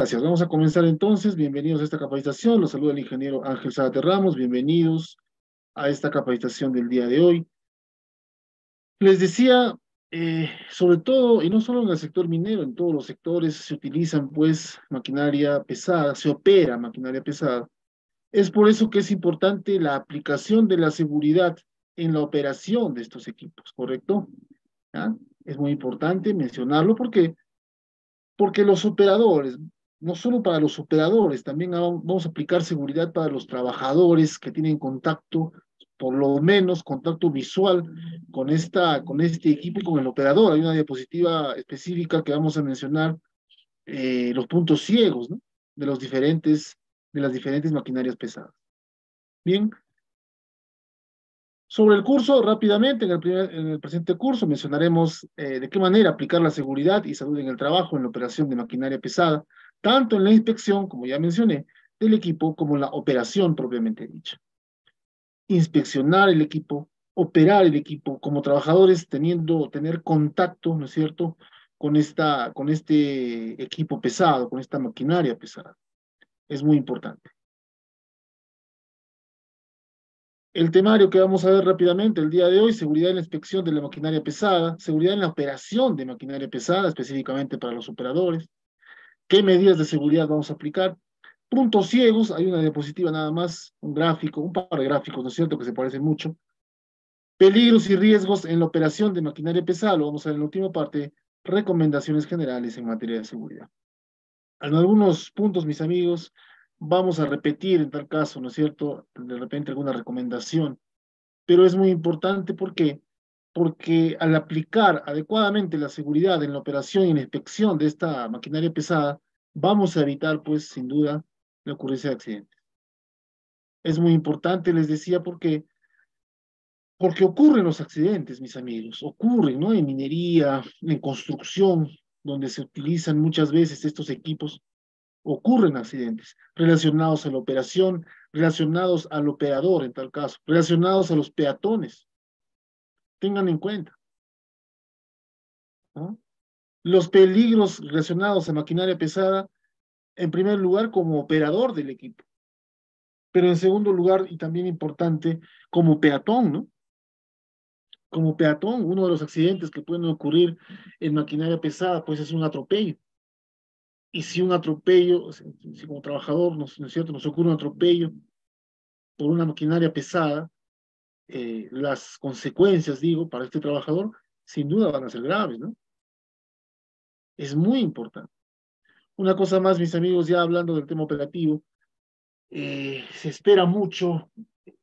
gracias. Vamos a comenzar entonces. Bienvenidos a esta capacitación. Los saluda el ingeniero Ángel Zárate Ramos. Bienvenidos a esta capacitación del día de hoy. Les decía, eh, sobre todo, y no solo en el sector minero, en todos los sectores se utilizan pues maquinaria pesada, se opera maquinaria pesada. Es por eso que es importante la aplicación de la seguridad en la operación de estos equipos, ¿correcto? Es muy importante mencionarlo porque porque los operadores, no solo para los operadores, también vamos a aplicar seguridad para los trabajadores que tienen contacto, por lo menos contacto visual con, esta, con este equipo y con el operador. Hay una diapositiva específica que vamos a mencionar, eh, los puntos ciegos ¿no? de, los diferentes, de las diferentes maquinarias pesadas. Bien, sobre el curso, rápidamente, en el, en el presente curso mencionaremos eh, de qué manera aplicar la seguridad y salud en el trabajo en la operación de maquinaria pesada, tanto en la inspección, como ya mencioné, del equipo, como la operación propiamente dicha. Inspeccionar el equipo, operar el equipo, como trabajadores teniendo, tener contacto, ¿no es cierto?, con, esta, con este equipo pesado, con esta maquinaria pesada. Es muy importante. El temario que vamos a ver rápidamente el día de hoy, seguridad en la inspección de la maquinaria pesada, seguridad en la operación de maquinaria pesada, específicamente para los operadores, qué medidas de seguridad vamos a aplicar, puntos ciegos, hay una diapositiva nada más, un gráfico, un par de gráficos, ¿no es cierto?, que se parecen mucho, peligros y riesgos en la operación de maquinaria pesada, lo vamos a ver en la última parte, recomendaciones generales en materia de seguridad. En algunos puntos, mis amigos, vamos a repetir en tal caso, ¿no es cierto? De repente alguna recomendación, pero es muy importante porque porque al aplicar adecuadamente la seguridad en la operación y en la inspección de esta maquinaria pesada, vamos a evitar, pues, sin duda, la ocurrencia de accidentes. Es muy importante, les decía, porque, porque ocurren los accidentes, mis amigos, ocurren, ¿no? En minería, en construcción, donde se utilizan muchas veces estos equipos, ocurren accidentes relacionados a la operación, relacionados al operador en tal caso, relacionados a los peatones. Tengan en cuenta. Los peligros relacionados a maquinaria pesada, en primer lugar, como operador del equipo, pero en segundo lugar, y también importante, como peatón, ¿no? Como peatón, uno de los accidentes que pueden ocurrir en maquinaria pesada, pues es un atropello y si un atropello, si como trabajador, ¿no, es cierto?, nos ocurre un atropello por una maquinaria pesada, eh, las consecuencias, digo, para este trabajador, sin duda van a ser graves, ¿no? Es muy importante. Una cosa más, mis amigos, ya hablando del tema operativo, eh, se espera mucho,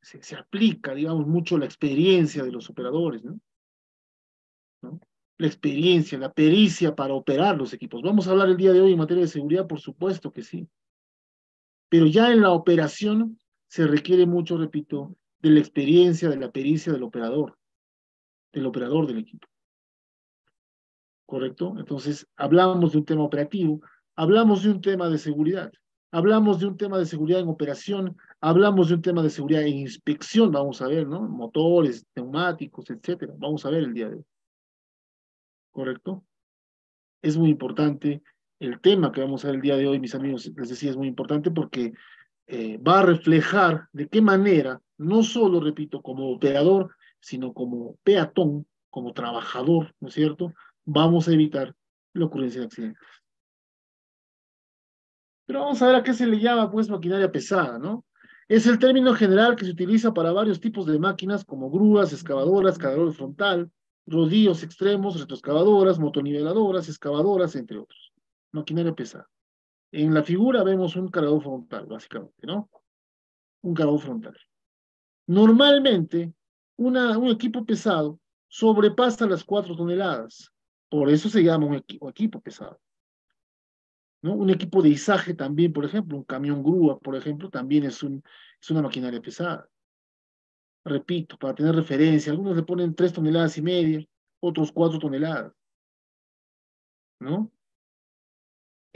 se, se, aplica, digamos, mucho la experiencia de los operadores, ¿no? ¿no? la experiencia, la pericia para operar los equipos. Vamos a hablar el día de hoy en materia de seguridad, por supuesto que sí. Pero ya en la operación se requiere mucho, repito, de la experiencia, de la pericia del operador, del operador del equipo. ¿Correcto? Entonces, hablamos de un tema operativo, hablamos de un tema de seguridad, hablamos de un tema de seguridad en operación, hablamos de un tema de seguridad en inspección, vamos a ver, ¿no? Motores, neumáticos, etcétera. Vamos a ver el día de hoy. ¿correcto? Es muy importante el tema que vamos a ver el día de hoy, mis amigos, les decía, es muy importante porque eh, va a reflejar de qué manera, no solo, repito, como operador, sino como peatón, como trabajador, ¿no es cierto? Vamos a evitar la ocurrencia de accidentes. Pero vamos a ver a qué se le llama, pues, maquinaria pesada, ¿no? Es el término general que se utiliza para varios tipos de máquinas como grúas, excavadoras, cargador frontal, rodillos extremos, retroexcavadoras, motoniveladoras, excavadoras, entre otros. Maquinaria pesada. En la figura vemos un cargador frontal, básicamente, ¿no? Un cargador frontal. Normalmente, una, un equipo pesado sobrepasa las cuatro toneladas. Por eso se llama un equipo, pesado. ¿No? Un equipo de izaje también, por ejemplo, un camión grúa, por ejemplo, también es, un, es una maquinaria pesada repito, para tener referencia, algunos le ponen tres toneladas y media, otros cuatro toneladas, ¿no?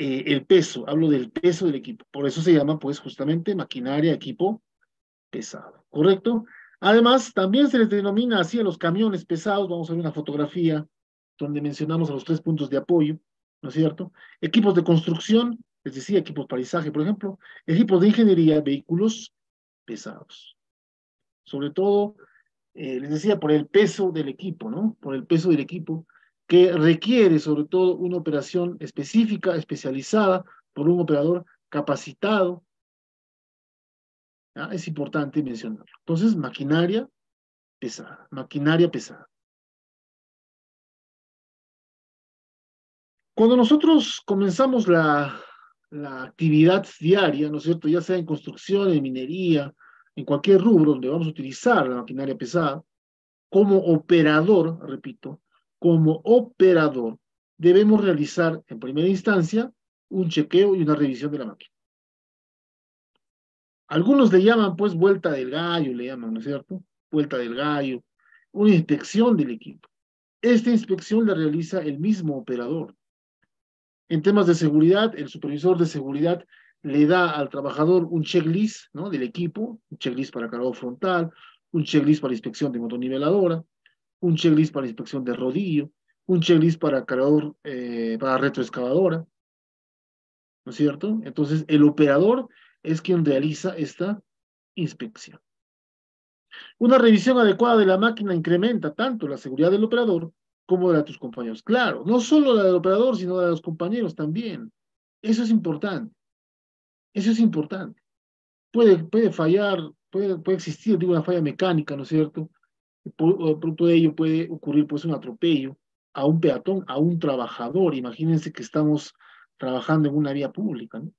Eh, el peso, hablo del peso del equipo, por eso se llama pues justamente maquinaria, equipo pesado, ¿correcto? Además, también se les denomina así a los camiones pesados, vamos a ver una fotografía donde mencionamos a los tres puntos de apoyo, ¿no es cierto? Equipos de construcción les decía, equipos paisaje, por ejemplo, equipos de ingeniería, vehículos pesados. Sobre todo, eh, les decía, por el peso del equipo, ¿no? Por el peso del equipo, que requiere sobre todo una operación específica, especializada, por un operador capacitado. Es importante mencionarlo. Entonces, maquinaria pesada, maquinaria pesada. Cuando nosotros comenzamos la, la actividad diaria, ¿no es cierto? Ya sea en construcción, en minería, en cualquier rubro donde vamos a utilizar la maquinaria pesada, como operador, repito, como operador, debemos realizar en primera instancia un chequeo y una revisión de la máquina. Algunos le llaman pues vuelta del gallo, le llaman, ¿no es cierto? Vuelta del gallo, una inspección del equipo. Esta inspección la realiza el mismo operador. En temas de seguridad, el supervisor de seguridad le da al trabajador un checklist ¿no? del equipo, un checklist para cargador frontal, un checklist para inspección de motoniveladora, un checklist para inspección de rodillo, un checklist para cargador, eh, para retroexcavadora, ¿no es cierto? Entonces, el operador es quien realiza esta inspección. Una revisión adecuada de la máquina incrementa tanto la seguridad del operador como la de tus compañeros. Claro, no solo la del operador, sino la de los compañeros también. Eso es importante. Eso es importante. Puede, puede fallar, puede, puede existir digo, una falla mecánica, ¿no es cierto? Producto de ello puede ocurrir pues un atropello a un peatón, a un trabajador. Imagínense que estamos trabajando en una vía pública, ¿no?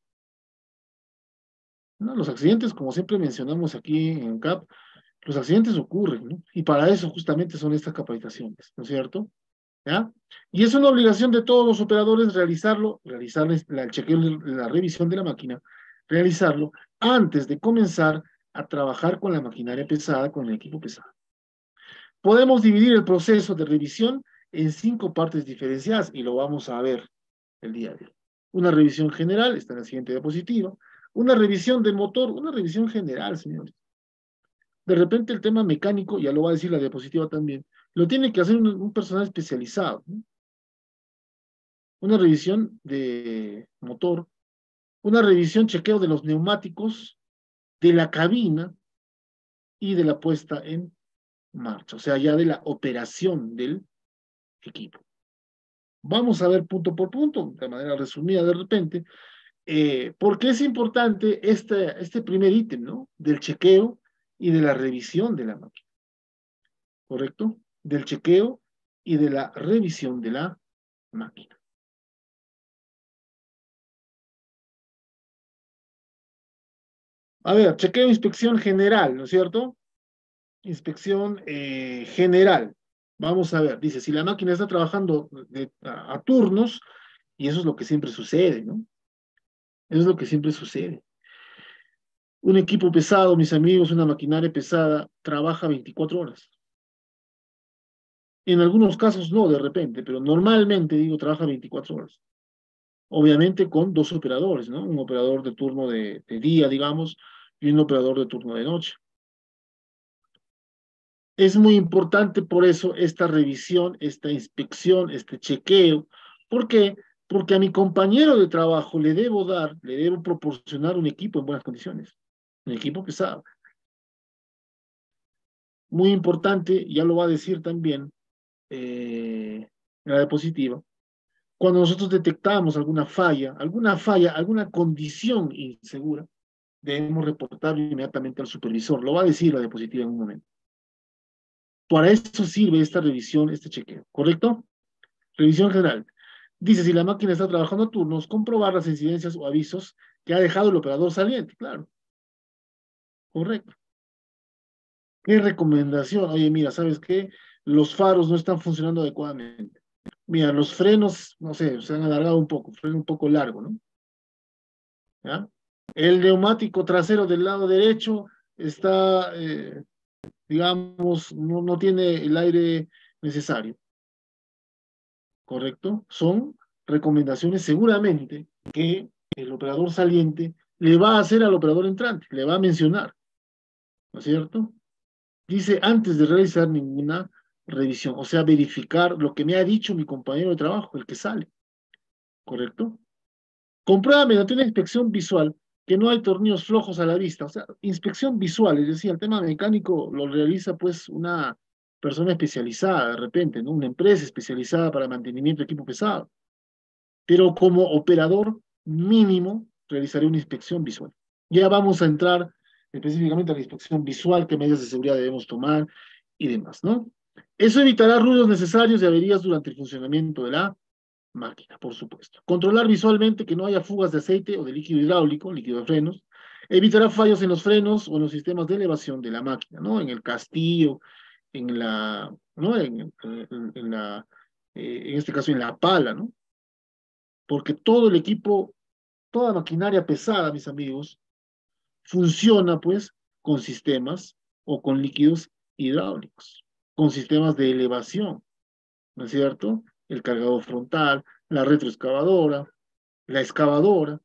Los accidentes, como siempre mencionamos aquí en CAP, los accidentes ocurren, ¿no? Y para eso justamente son estas capacitaciones, ¿no es cierto? Y es una obligación de todos los operadores realizarlo, realizar el chequeo, la revisión de la máquina, realizarlo antes de comenzar a trabajar con la maquinaria pesada, con el equipo pesado. Podemos dividir el proceso de revisión en cinco partes diferenciadas y lo vamos a ver el día de hoy. Una revisión general, está en la siguiente diapositiva. Una revisión del motor, una revisión general, señores. De repente el tema mecánico, ya lo va a decir la diapositiva también, lo tiene que hacer un, personal especializado. Una revisión de motor, una revisión, chequeo de los neumáticos, de la cabina y de la puesta en marcha, o sea, ya de la operación del equipo. Vamos a ver punto por punto, de manera resumida de repente, eh, porque es importante este, este primer ítem, ¿no? Del chequeo y de la revisión de la máquina. ¿Correcto? Del chequeo y de la revisión de la máquina. A ver, chequeo, inspección general, ¿no es cierto? Inspección eh, general. Vamos a ver, dice, si la máquina está trabajando a, turnos, y eso es lo que siempre sucede, ¿no? Eso es lo que siempre sucede. Un equipo pesado, mis amigos, una maquinaria pesada, trabaja 24 horas. En algunos casos no, de repente, pero normalmente, digo, trabaja 24 horas. Obviamente con dos operadores, ¿no? Un operador de turno de día, digamos, y un operador de turno de noche. Es muy importante por eso esta revisión, esta inspección, este chequeo. ¿Por qué? Porque a mi compañero de trabajo le debo dar, le debo proporcionar un equipo en buenas condiciones, un equipo pesado. Muy importante, ya lo va a decir también eh, la diapositiva, cuando nosotros detectamos alguna falla, alguna falla, alguna condición insegura, debemos reportarlo inmediatamente al supervisor. Lo va a decir la diapositiva en un momento. Para eso sirve esta revisión, este chequeo, ¿correcto? Revisión general. Dice, si la máquina está trabajando turnos, comprobar las incidencias o avisos que ha dejado el operador saliente, claro. Correcto. ¿Qué recomendación? Oye, mira, ¿sabes qué? Los faros no están funcionando adecuadamente. Mira, los frenos, no sé, se han alargado un poco, freno un poco largo, ¿no? ¿Ya? El neumático trasero del lado derecho está eh, digamos, no, no tiene el aire necesario. ¿Correcto? Son recomendaciones seguramente que el operador saliente le va a hacer al operador entrante, le va a mencionar. ¿No es cierto? Dice antes de realizar ninguna revisión, o sea, verificar lo que me ha dicho mi compañero de trabajo, el que sale. ¿Correcto? Comprueba mediante una inspección visual que no hay tornillos flojos a la vista. O sea, inspección visual, es decir, el tema mecánico lo realiza pues una persona especializada de repente, ¿no? Una empresa especializada para mantenimiento de equipo pesado. Pero como operador mínimo, realizaré una inspección visual. Ya vamos a entrar específicamente a la inspección visual, qué medidas de seguridad debemos tomar y demás, ¿no? Eso evitará ruidos necesarios y averías durante el funcionamiento de la máquina, por supuesto. Controlar visualmente que no haya fugas de aceite o de líquido hidráulico, líquido de frenos, evitará fallos en los frenos o en los sistemas de elevación de la máquina, ¿no? En el castillo, en la, ¿no? En, la, eh, en este caso en la pala, ¿no? Porque todo el equipo, toda maquinaria pesada, mis amigos, funciona pues con sistemas o con líquidos hidráulicos, con sistemas de elevación, ¿no es cierto? El cargador frontal, la retroexcavadora, la excavadora,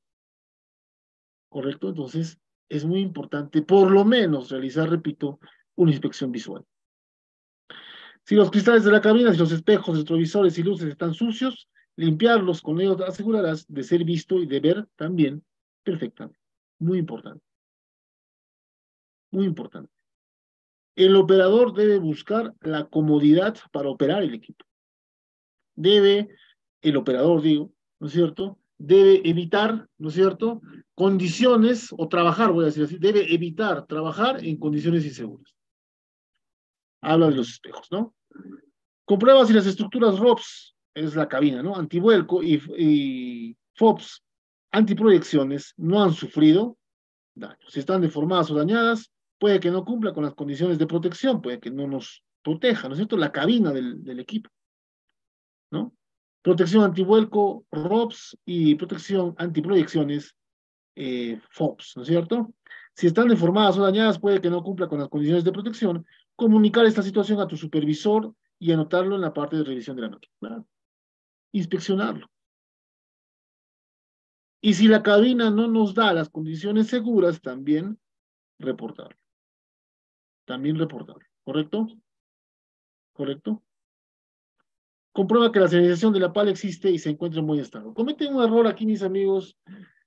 ¿correcto? Entonces, es muy importante por lo menos realizar, repito, una inspección visual. Si los cristales de la cabina, si los espejos, retrovisores y luces están sucios, limpiarlos con ellos asegurarás de ser visto y de ver también perfectamente. Muy importante. Muy importante. El operador debe buscar la comodidad para operar el equipo. Debe, el operador digo, ¿no es cierto? Debe evitar, ¿no es cierto? Condiciones, o trabajar, voy a decir así, debe evitar trabajar en condiciones inseguras. Habla de los espejos, ¿no? Comprueba si las estructuras ROPS, es la cabina, ¿no? Antivuelco y, y FOPS, antiproyecciones, no han sufrido daño. Si están deformadas o dañadas, puede que no cumpla con las condiciones de protección, puede que no nos proteja, ¿no es cierto? La cabina del, del equipo, ¿no? Protección antivuelco, ROPS y protección antiproyecciones, eh, FOPS, ¿no es cierto? Si están deformadas o dañadas, puede que no cumpla con las condiciones de protección, comunicar esta situación a tu supervisor y anotarlo en la parte de revisión de la máquina. Inspeccionarlo. Y si la cabina no nos da las condiciones seguras, también reportarlo también reportable. ¿Correcto? ¿Correcto? Comprueba que la señalización de la pala existe y se encuentra en buen estado. Cometen un error aquí, mis amigos,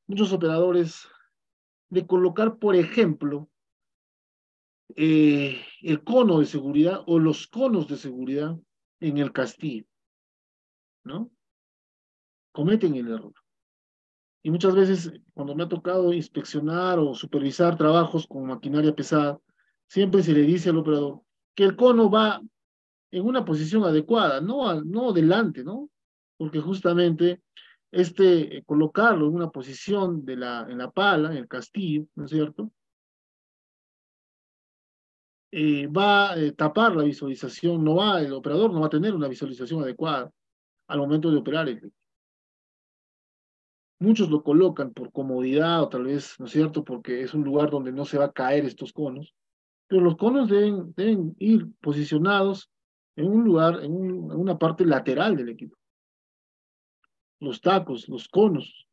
muchos operadores, de colocar, por ejemplo, eh, el cono de seguridad o los conos de seguridad en el castillo. ¿No? Cometen el error. Y muchas veces, cuando me ha tocado inspeccionar o supervisar trabajos con maquinaria pesada, siempre se le dice al operador que el cono va en una posición adecuada, no, no delante, ¿no? Porque justamente este, eh, colocarlo en una posición de la, en la pala, en el castillo, ¿no es cierto? Eh, va a eh, tapar la visualización, no va, el operador no va a tener una visualización adecuada al momento de operar. Muchos lo colocan por comodidad o tal vez, ¿no es cierto?, porque es un lugar donde no se va a caer estos conos pero los conos deben, deben ir posicionados en un lugar, en, una parte lateral del equipo. Los tacos, los conos,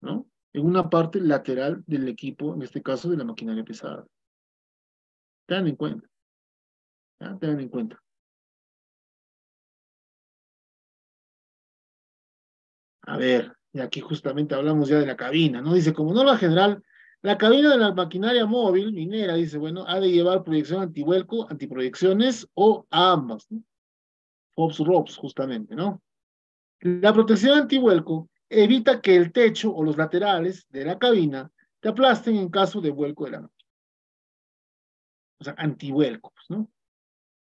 ¿no? En una parte lateral del equipo, en este caso de la maquinaria pesada. Tengan en cuenta. Tengan en cuenta. A ver, y aquí justamente hablamos ya de la cabina, ¿no? Dice, como norma general, la cabina de la maquinaria móvil minera, dice, bueno, ha de llevar proyección antivuelco, antiproyecciones o ambas, ¿no? Ops, ROPS, justamente, ¿no? La protección antivuelco evita que el techo o los laterales de la cabina te aplasten en caso de vuelco de la máquina. O sea, antivuelco, pues, ¿no?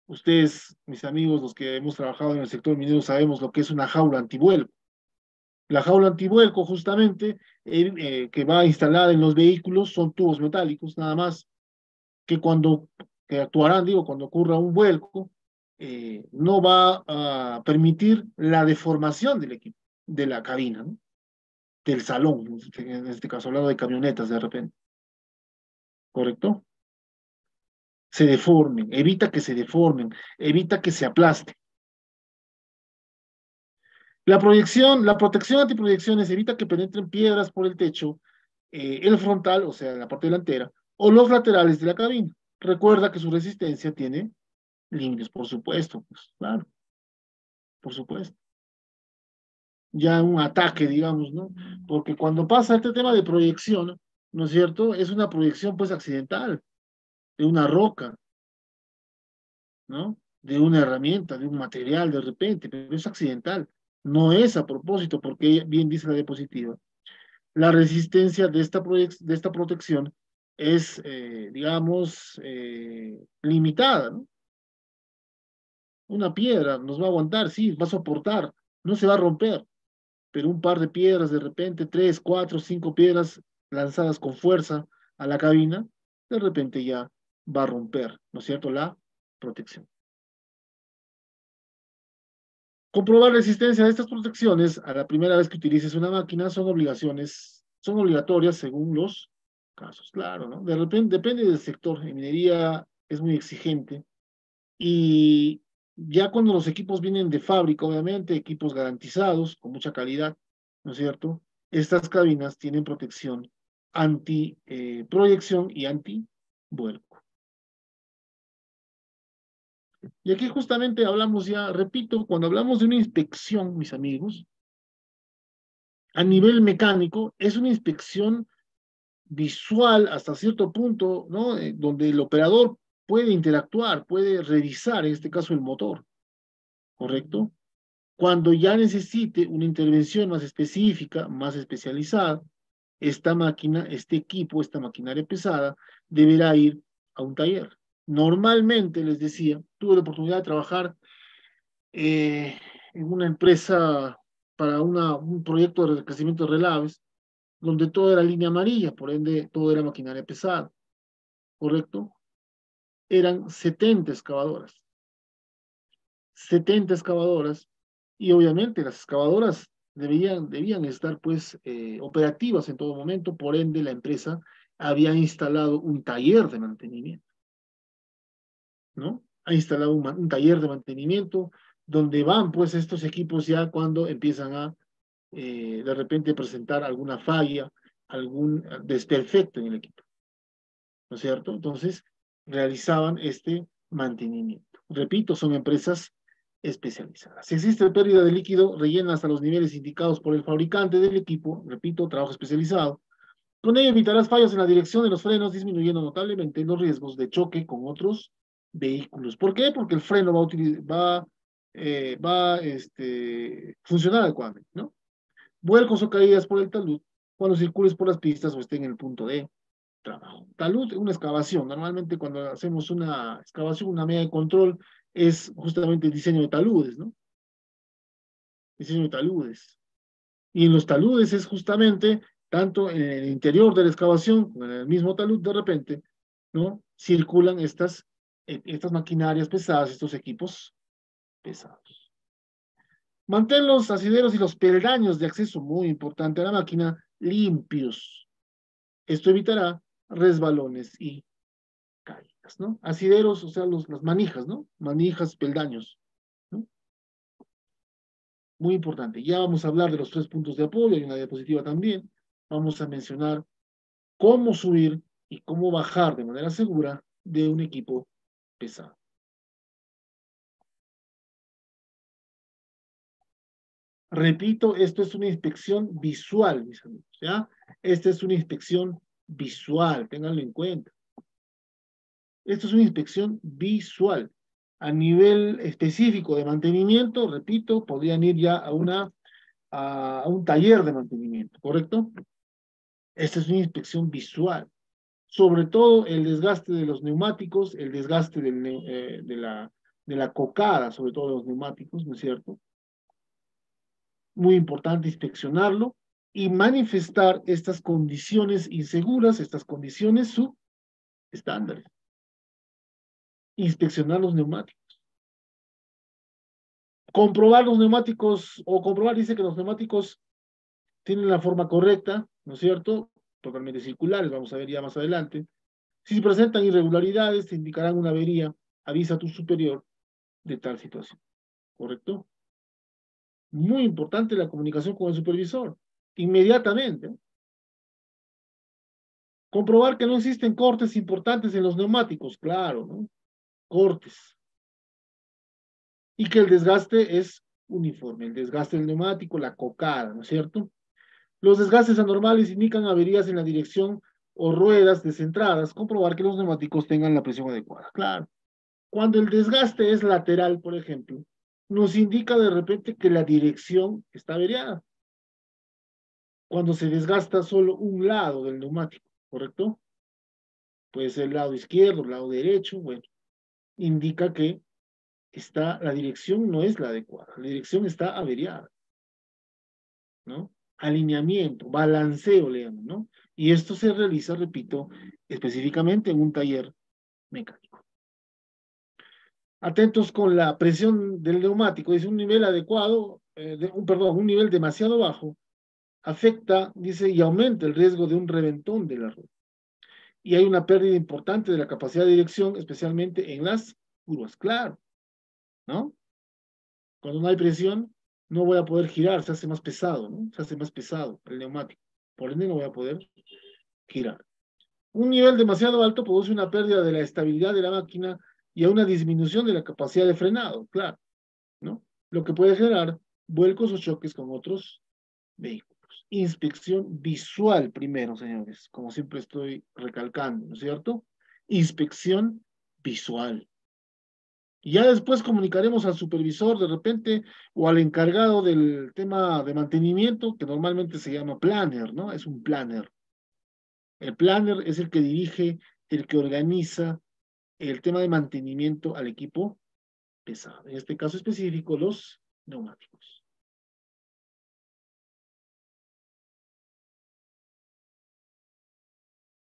Ustedes, mis amigos, los que hemos trabajado en el sector minero, sabemos lo que es una jaula antivuelco. La jaula antivuelco, justamente, eh, que va instalada en los vehículos, son tubos metálicos, nada más, que cuando actuarán, digo, cuando ocurra un vuelco, eh, no va a permitir la deformación del equipo, de la cabina, ¿no? del salón, en este caso hablando de camionetas de repente. ¿Correcto? Se deformen, evita que se deformen, evita que se aplasten. La proyección, la protección antiproyecciones evita que penetren piedras por el techo, eh, el frontal, o sea, la parte delantera, o los laterales de la cabina. Recuerda que su resistencia tiene límites, por supuesto, pues, claro, por supuesto. ya un ataque, digamos, ¿no? Porque cuando pasa este tema de proyección, ¿no es cierto? Es una proyección pues accidental, de una roca, ¿no? De una herramienta, de un material de repente, pero es accidental, no es a propósito, porque bien dice la diapositiva. La resistencia de esta, de esta protección es, eh, digamos, eh, limitada. Una piedra nos va a aguantar, sí, va a soportar, no se va a romper, pero un par de piedras, de repente, tres, cuatro, cinco piedras lanzadas con fuerza a la cabina, de repente ya va a romper, ¿no es cierto?, la protección. Comprobar resistencia de estas protecciones a la primera vez que utilices una máquina son obligaciones, son obligatorias según los casos, claro, ¿no? De repente, depende del sector, en minería es muy exigente y ya cuando los equipos vienen de fábrica, obviamente, equipos garantizados, con mucha calidad, ¿no es cierto? Estas cabinas tienen protección anti-proyección eh, y anti-vuelco. Y aquí justamente hablamos ya, repito, cuando hablamos de una inspección, mis amigos, a nivel mecánico, es una inspección visual hasta cierto punto, ¿no? Eh, donde el operador puede interactuar, puede revisar, en este caso, el motor, ¿correcto? Cuando ya necesite una intervención más específica, más especializada, esta máquina, este equipo, esta maquinaria pesada, deberá ir a un taller. Normalmente, les decía, tuve la oportunidad de trabajar eh, en una empresa para un proyecto de crecimiento de relaves, donde todo era línea amarilla, por ende todo era maquinaria pesada, ¿correcto? eran 70 excavadoras. 70 excavadoras y obviamente las excavadoras debían, debían estar pues eh, operativas en todo momento, por ende la empresa había instalado un taller de mantenimiento, ¿no? Ha instalado un, taller de mantenimiento donde van pues estos equipos ya cuando empiezan a eh, de repente presentar alguna falla, algún desperfecto en el equipo, ¿no es cierto? Entonces, realizaban este mantenimiento. Repito, son empresas especializadas. Si existe pérdida de líquido, rellena hasta los niveles indicados por el fabricante del equipo, repito, trabajo especializado. Con ello evitarás fallos en la dirección de los frenos, disminuyendo notablemente los riesgos de choque con otros vehículos. ¿Por qué? Porque el freno va a, eh, este, funcionar adecuadamente, ¿no? Vuelcos o caídas por el talud cuando circules por las pistas o esté en el punto de trabajo. Talud, una excavación. Normalmente cuando hacemos una excavación, una media de control, es justamente el diseño de taludes, ¿no? Diseño de taludes. Y en los taludes es justamente, tanto en el interior de la excavación, como en el mismo talud, de repente, ¿no? Circulan estas, estas maquinarias pesadas, estos equipos pesados. Mantén los asideros y los peldaños de acceso, muy importante a la máquina, limpios. Esto evitará resbalones y caídas, ¿no? Asideros, o sea, los, las manijas, ¿no? Manijas, peldaños, ¿no? Muy importante. Ya vamos a hablar de los tres puntos de apoyo, hay una diapositiva también. Vamos a mencionar cómo subir y cómo bajar de manera segura de un equipo pesado. Repito, esto es una inspección visual, mis amigos, ¿ya? Esta es una inspección visual, ténganlo en cuenta. Esto es una inspección visual. A nivel específico de mantenimiento, repito, podrían ir ya a, una, a, un taller de mantenimiento, ¿correcto? Esta es una inspección visual. Sobre todo el desgaste de los neumáticos, el desgaste eh, de, la, de la cocada, sobre todo de los neumáticos, ¿no es cierto? Muy importante inspeccionarlo y manifestar estas condiciones inseguras, estas condiciones subestándares. Inspeccionar los neumáticos. Comprobar los neumáticos, o comprobar, dice que los neumáticos tienen la forma correcta, ¿no es cierto? Totalmente circulares, vamos a ver ya más adelante. Si presentan irregularidades, te indicarán una avería, avisa a tu superior de tal situación. ¿Correcto? Muy importante la comunicación con el supervisor inmediatamente. Comprobar que no existen cortes importantes en los neumáticos, claro, ¿no? Cortes. Y que el desgaste es uniforme. El desgaste del neumático, la cocada, ¿no es cierto? Los desgastes anormales indican averías en la dirección o ruedas descentradas. Comprobar que los neumáticos tengan la presión adecuada. Claro. Cuando el desgaste es lateral, por ejemplo, nos indica de repente que la dirección está averiada. Cuando se desgasta solo un lado del neumático, ¿correcto? Puede ser el lado izquierdo, el lado derecho, bueno, indica que está, la dirección no es la adecuada, la dirección está averiada, ¿no? Alineamiento, balanceo, le ¿no? Y esto se realiza, repito, específicamente en un taller mecánico. Atentos con la presión del neumático, es un nivel adecuado, eh, de, un, perdón, un nivel demasiado bajo, afecta, dice, y aumenta el riesgo de un reventón de la rueda. Y hay una pérdida importante de la capacidad de dirección, especialmente en las curvas, claro, ¿no? Cuando no hay presión, no voy a poder girar, se hace más pesado, ¿no? Se hace más pesado el neumático. Por ende, no voy a poder girar. Un nivel demasiado alto produce una pérdida de la estabilidad de la máquina y a una disminución de la capacidad de frenado, claro, ¿no? Lo que puede generar vuelcos o choques con otros vehículos. Inspección visual primero, señores, como siempre estoy recalcando, ¿no es cierto? Inspección visual. Y ya después comunicaremos al supervisor de repente o al encargado del tema de mantenimiento, que normalmente se llama planner, ¿no? Es un planner. El planner es el que dirige, el que organiza el tema de mantenimiento al equipo pesado. En este caso específico, los neumáticos.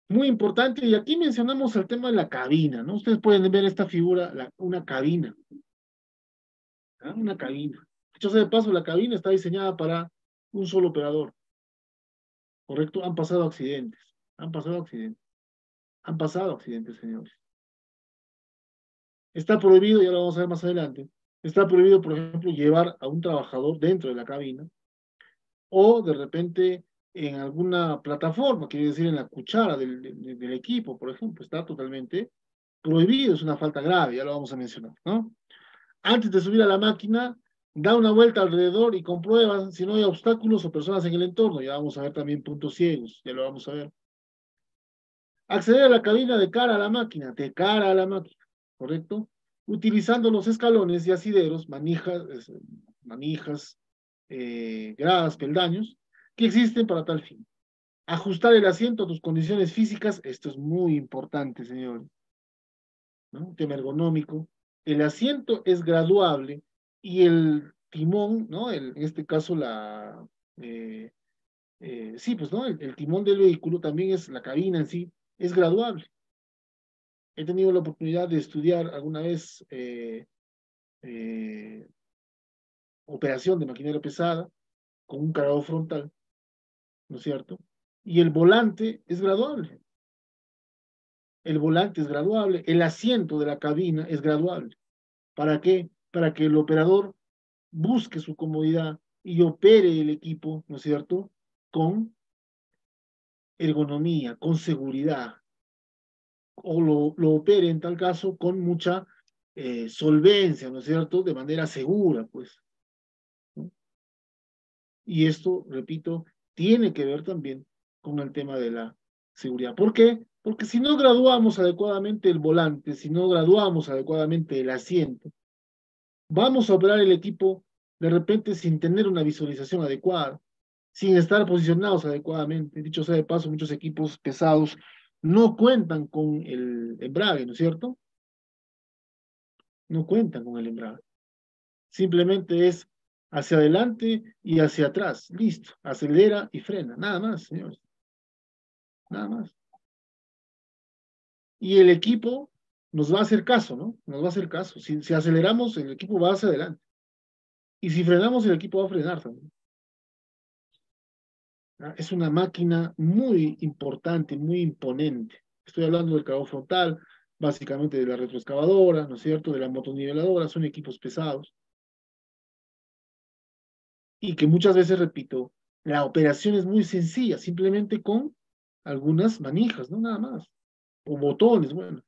Muy importante, y aquí mencionamos el tema de la cabina, ¿no? Ustedes pueden ver esta figura, una cabina. ¿Ah? Una cabina. Dicho de paso, la cabina está diseñada para un solo operador. ¿Correcto? Han pasado accidentes. Han pasado accidentes. Han pasado accidentes, señores. Está prohibido, ya lo vamos a ver más adelante, está prohibido, por ejemplo, llevar a un trabajador dentro de la cabina o de repente en alguna plataforma, quiere decir en la cuchara del, equipo, por ejemplo, está totalmente prohibido, es una falta grave, ya lo vamos a mencionar, ¿no? Antes de subir a la máquina, da una vuelta alrededor y comprueba si no hay obstáculos o personas en el entorno, ya vamos a ver también puntos ciegos, ya lo vamos a ver. Acceder a la cabina de cara a la máquina, de cara a la máquina, ¿correcto? Utilizando los escalones y asideros, manijas, manijas, eh, gradas, peldaños, que existen para tal fin. Ajustar el asiento a tus condiciones físicas, esto es muy importante, señores. ¿no? Tema ergonómico. El asiento es graduable y el timón, ¿no? En este caso, la. Eh, eh, sí, pues, ¿no? El, timón del vehículo también es, la cabina en sí, es graduable. He tenido la oportunidad de estudiar alguna vez eh, operación de maquinaria pesada con un cargador frontal ¿no es cierto? Y el volante es graduable. El volante es graduable, el asiento de la cabina es graduable. ¿Para qué? Para que el operador busque su comodidad y opere el equipo, ¿no es cierto? Con ergonomía, con seguridad. O lo, lo opere en tal caso con mucha eh, solvencia, ¿no es cierto? De manera segura, pues. Y esto, repito, tiene que ver también con el tema de la seguridad. ¿Por qué? Porque si no graduamos adecuadamente el volante, si no graduamos adecuadamente el asiento, vamos a operar el equipo de repente sin tener una visualización adecuada, sin estar posicionados adecuadamente. Dicho sea de paso, muchos equipos pesados no cuentan con el embrague, ¿no es cierto? No cuentan con el embrague. Simplemente es hacia adelante y hacia atrás. Listo, acelera y frena. Nada más, señores. Nada más. Y el equipo nos va a hacer caso, ¿no? Nos va a hacer caso. Si, aceleramos, el equipo va hacia adelante. Y si frenamos, el equipo va a frenar también. Ah, es una máquina muy importante, muy imponente. Estoy hablando del cabo frontal, básicamente de la retroexcavadora, ¿no es cierto? De la motoniveladora, son equipos pesados y que muchas veces, repito, la operación es muy sencilla, simplemente con algunas manijas, no nada más, o botones, bueno.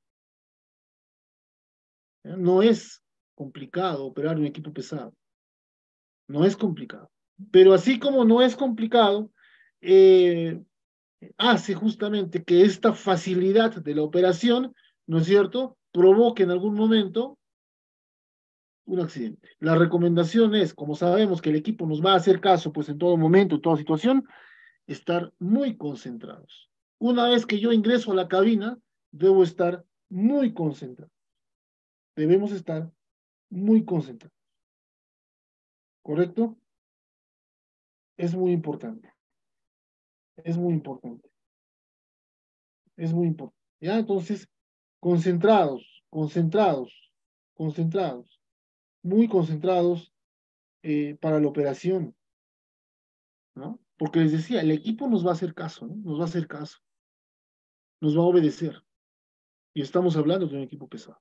No es complicado operar un equipo pesado. No es complicado. Pero así como no es complicado, eh, hace justamente que esta facilidad de la operación, ¿no es cierto?, provoque en algún momento un accidente. La recomendación es, como sabemos que el equipo nos va a hacer caso, pues en todo momento, en toda situación, estar muy concentrados. Una vez que yo ingreso a la cabina, debo estar muy concentrado. Debemos estar muy concentrados. ¿Correcto? Es muy importante. Es muy importante. Es muy importante. ¿Ya? Entonces, concentrados, concentrados, concentrados, muy concentrados eh, para la operación. ¿No? Porque les decía, el equipo nos va a hacer caso, ¿no? Nos va a hacer caso. Nos va a obedecer. Y estamos hablando de un equipo pesado.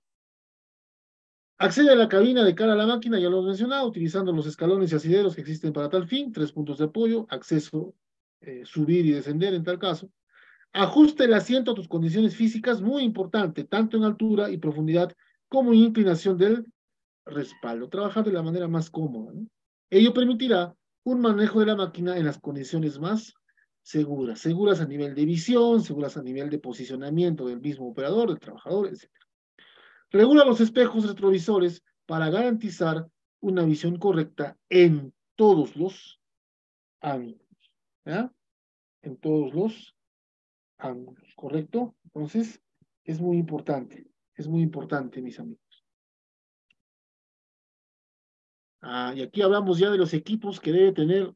Accede a la cabina de cara a la máquina, ya lo he mencionado, utilizando los escalones y asideros que existen para tal fin, tres puntos de apoyo, acceso, eh, subir y descender en tal caso. Ajuste el asiento a tus condiciones físicas, muy importante, tanto en altura y profundidad como en inclinación del respaldo. Trabajar de la manera más cómoda. Ello permitirá un manejo de la máquina en las condiciones más seguras, seguras a nivel de visión, seguras a nivel de posicionamiento del mismo operador, del trabajador, etc. Regula los espejos retrovisores para garantizar una visión correcta en todos los ángulos. En todos los ángulos, ¿correcto? Entonces, es muy importante, es muy importante, mis amigos. Ah, y aquí hablamos ya de los equipos que debe tener,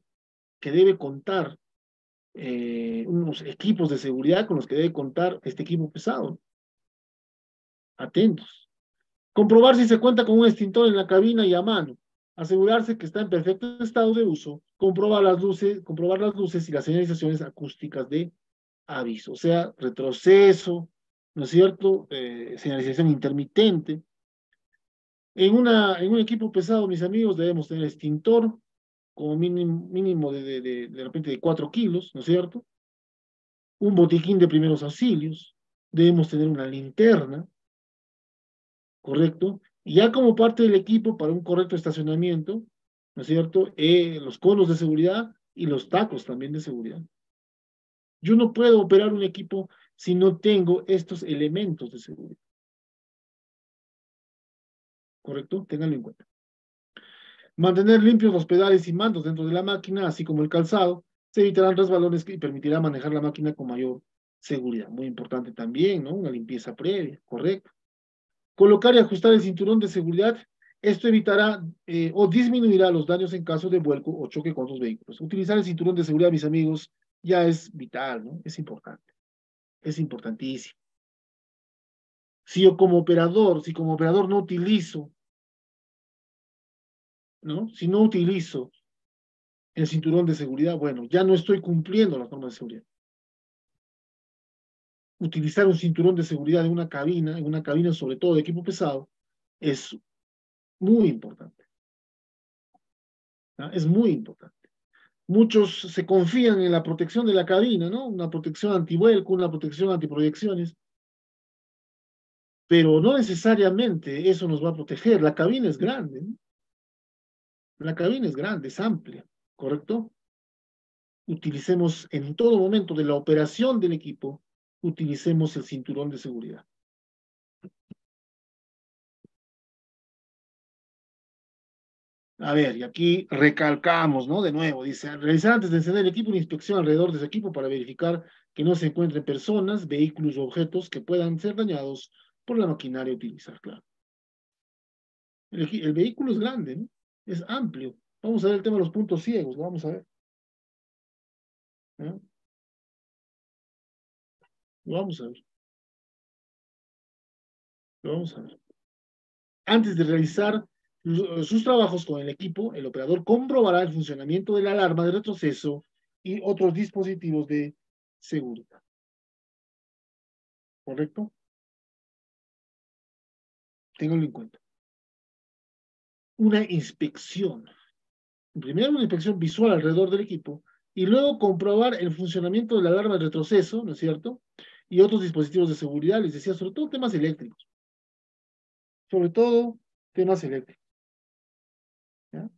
que debe contar, eh, unos equipos de seguridad con los que debe contar este equipo pesado. Atentos. Comprobar si se cuenta con un extintor en la cabina y a mano. Asegurarse que está en perfecto estado de uso. Comprobar las luces, comprobar las luces y las señalizaciones acústicas de aviso. O sea, retroceso, ¿no es cierto? Eh, señalización intermitente. En, una, en un equipo pesado, mis amigos, debemos tener extintor como mínimo, mínimo de, de, de, de repente de 4 kilos, ¿no es cierto? Un botiquín de primeros auxilios. Debemos tener una linterna, ¿correcto? Y ya como parte del equipo para un correcto estacionamiento, ¿no es cierto? Eh, los conos de seguridad y los tacos también de seguridad. Yo no puedo operar un equipo si no tengo estos elementos de seguridad. ¿Correcto? Ténganlo en cuenta. Mantener limpios los pedales y mandos dentro de la máquina, así como el calzado, se evitarán resbalones y permitirá manejar la máquina con mayor seguridad. Muy importante también, ¿no? Una limpieza previa, correcto. Colocar y ajustar el cinturón de seguridad, esto evitará eh, o disminuirá los daños en caso de vuelco o choque con otros vehículos. Utilizar el cinturón de seguridad, mis amigos, ya es vital, ¿no? Es importante. Es importantísimo. Si yo como operador, si como operador no utilizo, ¿no? Si no utilizo el cinturón de seguridad, bueno, ya no estoy cumpliendo las normas de seguridad utilizar un cinturón de seguridad en una cabina, en una cabina sobre todo de equipo pesado, es muy importante. Es muy importante. Muchos se confían en la protección de la cabina, ¿no? Una protección antivuelco, una protección antiproyecciones. Pero no necesariamente eso nos va a proteger. La cabina es grande. La cabina es grande, es amplia, ¿correcto? Utilicemos en todo momento de la operación del equipo utilicemos el cinturón de seguridad. A ver, y aquí recalcamos, ¿no? De nuevo, dice, realizar antes de encender el equipo una inspección alrededor de ese equipo para verificar que no se encuentren personas, vehículos o objetos que puedan ser dañados por la maquinaria a utilizar, claro. El, vehículo es grande, ¿no? Es amplio. Vamos a ver el tema de los puntos ciegos, lo vamos a ver. ¿no? Lo vamos a ver. Lo vamos a ver. Antes de realizar sus trabajos con el equipo, el operador comprobará el funcionamiento de la alarma de retroceso y otros dispositivos de seguridad. ¿Correcto? Ténganlo en cuenta. Una inspección. Primero una inspección visual alrededor del equipo y luego comprobar el funcionamiento de la alarma de retroceso, ¿no es cierto? y otros dispositivos de seguridad, les decía, sobre todo temas eléctricos. Sobre todo temas eléctricos.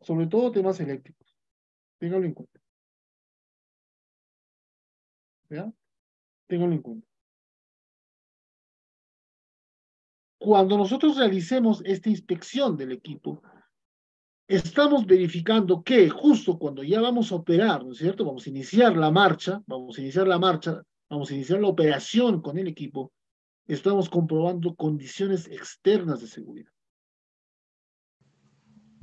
sobre todo temas eléctricos. Ténganlo en cuenta. ¿Ya? Ténganlo en cuenta. Cuando nosotros realicemos esta inspección del equipo, estamos verificando que justo cuando ya vamos a operar, ¿no es cierto? Vamos a iniciar la marcha, vamos a iniciar la marcha, vamos a iniciar la operación con el equipo, estamos comprobando condiciones externas de seguridad.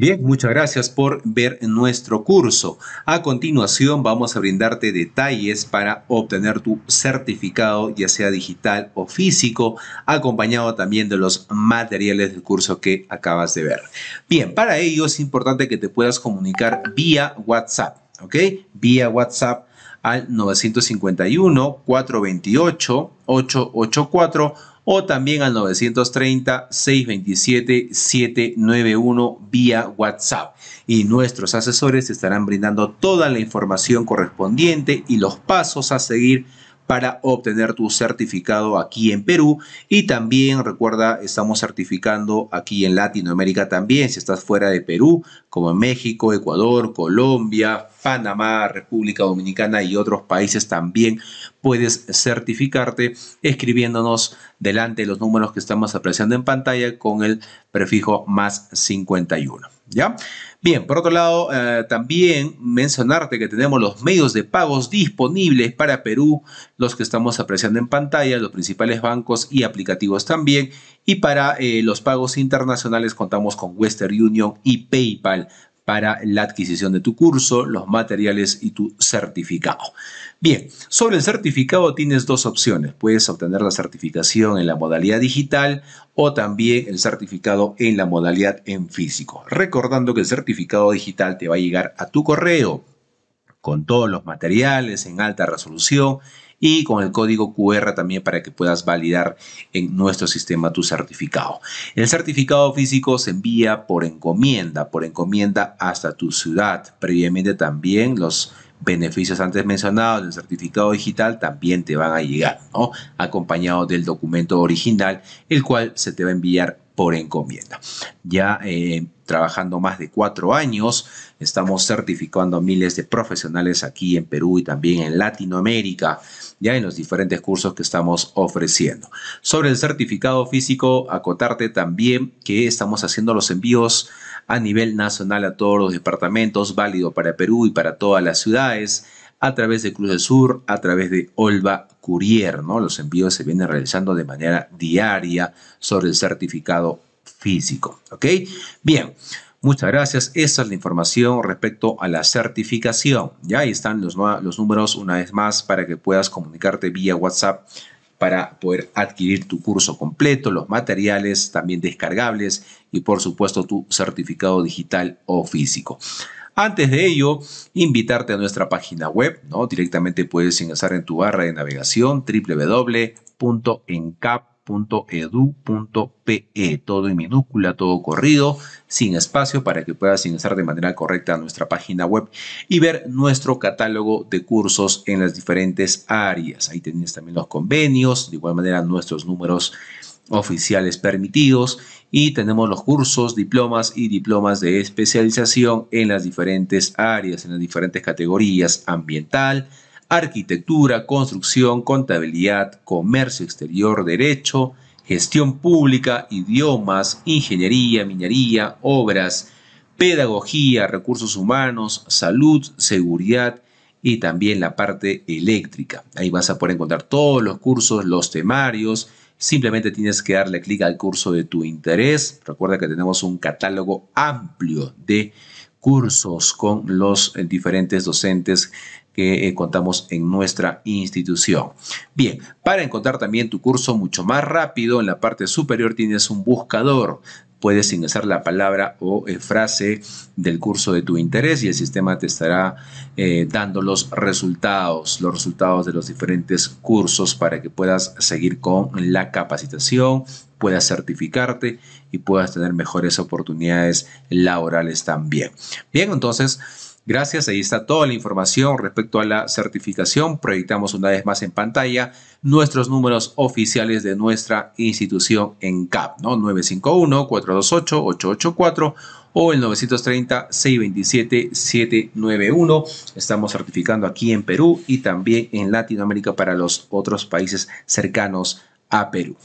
Bien, muchas gracias por ver nuestro curso. A continuación vamos a brindarte detalles para obtener tu certificado, ya sea digital o físico, acompañado también de los materiales del curso que acabas de ver. Bien, para ello es importante que te puedas comunicar vía WhatsApp, ¿ok? Vía WhatsApp al 951 428 884 o también al 930-627-791 vía WhatsApp. Y nuestros asesores estarán brindando toda la información correspondiente y los pasos a seguir para obtener tu certificado aquí en Perú y también recuerda estamos certificando aquí en Latinoamérica también si estás fuera de Perú como en México, Ecuador, Colombia, Panamá, República Dominicana y otros países también puedes certificarte escribiéndonos delante de los números que estamos apreciando en pantalla con el prefijo más 51. Bien, por otro lado, eh, también mencionarte que tenemos los medios de pagos disponibles para Perú, los que estamos apreciando en pantalla, los principales bancos y aplicativos también. Y para eh, los pagos internacionales contamos con Western Union y PayPal para la adquisición de tu curso, los materiales y tu certificado. Bien, sobre el certificado tienes dos opciones. Puedes obtener la certificación en la modalidad digital o también el certificado en la modalidad en físico. Recordando que el certificado digital te va a llegar a tu correo con todos los materiales en alta resolución y con el código QR también para que puedas validar en nuestro sistema tu certificado. El certificado físico se envía por encomienda, por encomienda hasta tu ciudad. Previamente también los beneficios antes mencionados del certificado digital también te van a llegar, ¿no? Acompañado del documento original, el cual se te va a enviar por encomienda. Ya eh, trabajando más de cuatro años, estamos certificando a miles de profesionales aquí en Perú y también en Latinoamérica, ya en los diferentes cursos que estamos ofreciendo. Sobre el certificado físico, acotarte también que estamos haciendo los envíos a nivel nacional a todos los departamentos, válido para Perú y para todas las ciudades, a través de Cruz del Sur, a través de Olva Courier. Los envíos se vienen realizando de manera diaria sobre el certificado físico, ¿ok? Bien. Muchas gracias. Esa es la información respecto a la certificación. Ya ahí están los números una vez más para que puedas comunicarte vía WhatsApp para poder adquirir tu curso completo, los materiales también descargables y por supuesto tu certificado digital o físico. Antes de ello, invitarte a nuestra página web, ¿no? Directamente puedes ingresar en tu barra de navegación www.encap edu.pe, todo en minúscula, todo corrido, sin espacio para que puedas ingresar de manera correcta a nuestra página web y ver nuestro catálogo de cursos en las diferentes áreas. Ahí tienes también los convenios, de igual manera nuestros números oficiales permitidos y tenemos los cursos, diplomas y diplomas de especialización en las diferentes áreas, en las diferentes categorías ambiental, arquitectura, construcción, contabilidad, comercio exterior, derecho, gestión pública, idiomas, ingeniería, minería, obras, pedagogía, recursos humanos, salud, seguridad y también la parte eléctrica. Ahí vas a poder encontrar todos los cursos, los temarios. Simplemente tienes que darle clic al curso de tu interés. Recuerda que tenemos un catálogo amplio de cursos con los diferentes docentes que eh, contamos en nuestra institución. Bien, para encontrar también tu curso mucho más rápido, en la parte superior tienes un buscador. Puedes ingresar la palabra o eh, frase del curso de tu interés y el sistema te estará eh, dando los resultados, los resultados de los diferentes cursos para que puedas seguir con la capacitación, puedas certificarte y puedas tener mejores oportunidades laborales también. Bien, entonces Gracias, ahí está toda la información respecto a la certificación. Proyectamos una vez más en pantalla nuestros números oficiales de nuestra institución en CAP, ¿no? 951-428-884 o el 930-627-791. Estamos certificando aquí en Perú y también en Latinoamérica para los otros países cercanos a Perú.